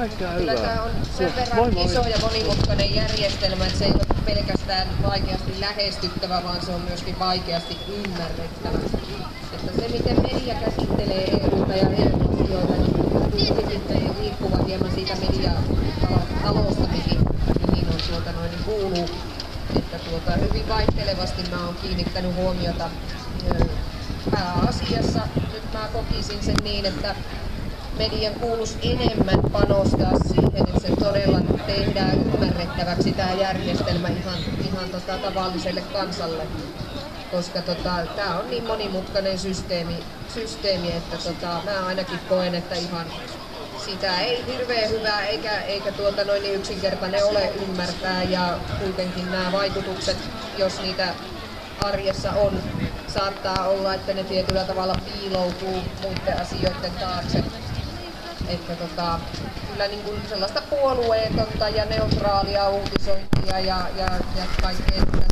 Kaikkea Kyllä hyvää. tämä on sen verran moi iso ja monimutkainen järjestelmä, että se ei ole pelkästään vaikeasti lähestyttävä, vaan se on myöskin vaikeasti ymmärrettävä. Että se, miten media käsittelee EUta ja EU-asioita, niin kuitenkin riippuva hieman siitä mediatalosta, mihin, mihin on tuota noin, kuuluu. Että tuota, hyvin vaihtelevasti mä oon kiinnittänyt huomiota pääasiassa. Nyt mä kokisin sen niin, että median kuuluisi enemmän panostaa siihen, että se todella tehdään ymmärrettäväksi tämä järjestelmä ihan, ihan tota tavalliselle kansalle. Koska tota, tämä on niin monimutkainen systeemi, systeemi että tota, mä ainakin koen, että ihan sitä ei hirveän hyvää eikä, eikä tuota noin niin yksinkertainen ole ymmärtää ja kuitenkin nämä vaikutukset, jos niitä arjessa on, saattaa olla, että ne tietyllä tavalla piiloutuu muiden asioiden taakse. Että tota, kyllä niin kuin sellaista puolueetonta ja neutraalia uutisointia ja, ja, ja kaikkea